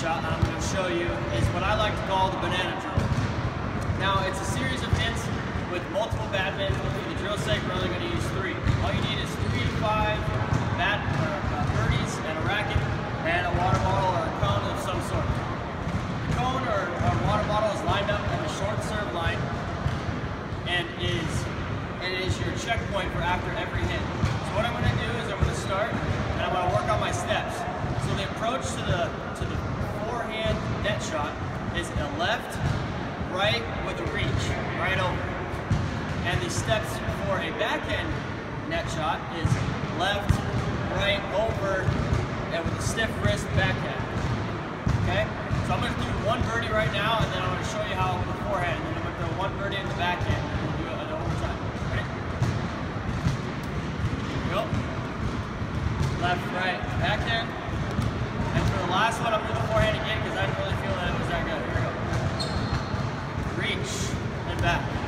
shot I'm going to show you is what I like to call the banana drill. Now, it's a series of hits with multiple badminton. For the drill sake, we're only going to use three. All you need is three to five bat, uh, birdies and a racket and a water bottle or a cone of some sort. The cone or, or water bottle is lined up in the short serve line and is and it is your checkpoint for after every hit. So what I'm going to do is I'm going to start and I'm going to work on my steps. So the approach to the to the forehand net shot is a left, right with a reach, right over. And the steps for a backhand net shot is left, right, over, and with a stiff wrist backhand. Okay? So I'm going to do one birdie right now, and then I'm going to show you how the forehand, and then I'm going to throw one birdie in the backhand. Left, right, backhand. And for the last one, I'm going to do the forehand again because I didn't really feel that it was that good. Here we go. Reach and back.